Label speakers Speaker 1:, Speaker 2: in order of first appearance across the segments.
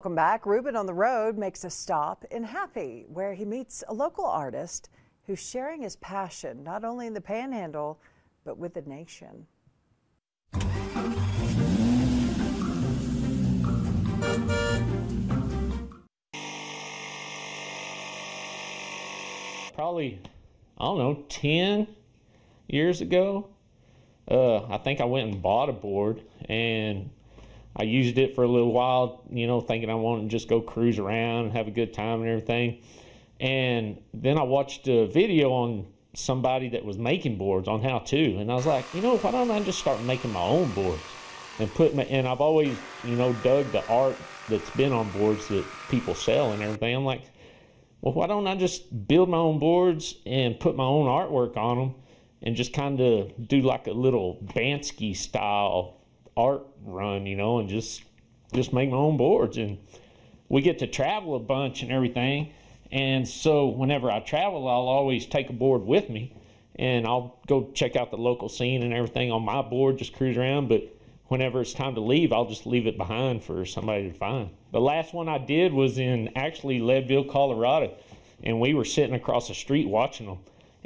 Speaker 1: Welcome back. Ruben on the Road makes a stop in Happy, where he meets a local artist who's sharing his passion not only in the panhandle, but with the nation.
Speaker 2: Probably, I don't know, 10 years ago, uh, I think I went and bought a board and I used it for a little while, you know, thinking I wanted to just go cruise around and have a good time and everything. And then I watched a video on somebody that was making boards on how to, and I was like, you know, why don't I just start making my own boards and put my? And I've always, you know, dug the art that's been on boards that people sell and everything. I'm like, well, why don't I just build my own boards and put my own artwork on them, and just kind of do like a little Banksy style art run, you know, and just just make my own boards. And we get to travel a bunch and everything. And so whenever I travel, I'll always take a board with me, and I'll go check out the local scene and everything on my board, just cruise around. But whenever it's time to leave, I'll just leave it behind for somebody to find. The last one I did was in actually Leadville, Colorado, and we were sitting across the street watching them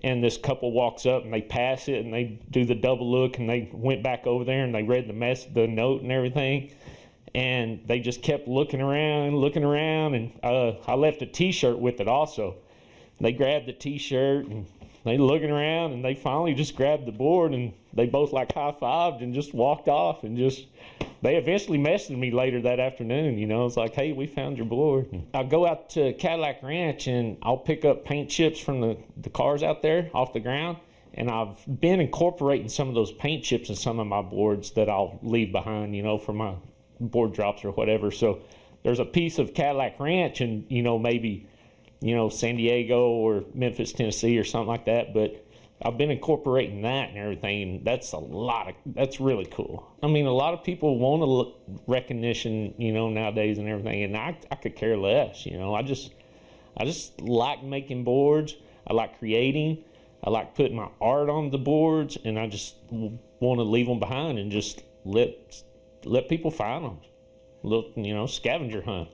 Speaker 2: and this couple walks up and they pass it and they do the double look and they went back over there and they read the mess the note and everything. And they just kept looking around looking around. And uh, i left a t-shirt with it also. They grabbed the t-shirt and they looking around and they finally just grabbed the board and they both like high-fived and just walked off and just they eventually messaged me later that afternoon. You know, it's like, hey, we found your board. I'll go out to Cadillac Ranch and I'll pick up paint chips from the, the cars out there off the ground. And I've been incorporating some of those paint chips in some of my boards that I'll leave behind, you know, for my board drops or whatever. So there's a piece of Cadillac Ranch and, you know, maybe, you know, San Diego or Memphis, Tennessee or something like that. But I've been incorporating that and everything. That's a lot of that's really cool. I mean, a lot of people want a recognition, you know, nowadays and everything, and I I could care less. You know, I just I just like making boards. I like creating. I like putting my art on the boards, and I just want to leave them behind and just let let people find them. Look, you know, scavenger hunt.